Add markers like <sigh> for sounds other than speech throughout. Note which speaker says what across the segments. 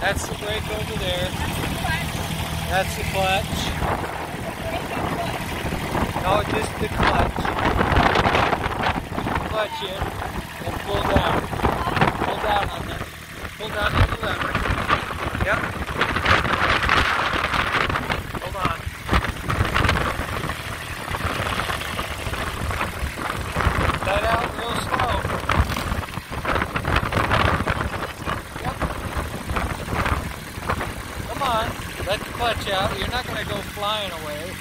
Speaker 1: That's the brake over there. That's the clutch. No, just the clutch. Clutch it and pull down. Pull down on that. Pull down on the lever. Yep. Hold on. Let out real slow. Yep. Come on. Let the clutch out. You're not going to go flying away.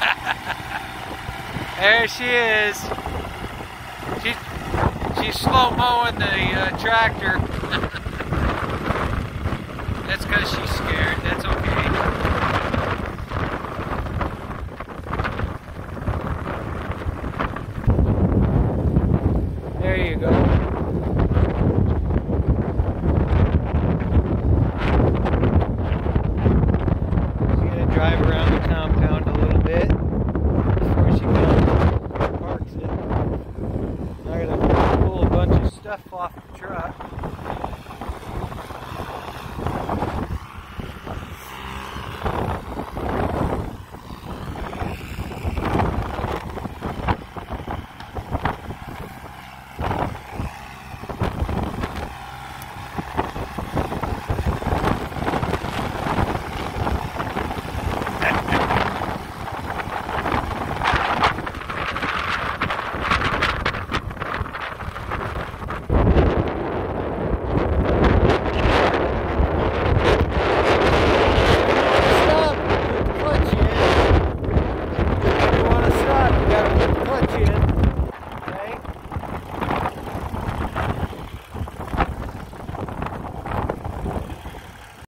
Speaker 1: <laughs> There she is. She, she's slow mowing the uh, tractor. <laughs> That's because she's scared. That's okay. There you go. She's gonna drive around the compound a little bit before she comes parks it. I'm gonna pull a bunch of stuff off the truck.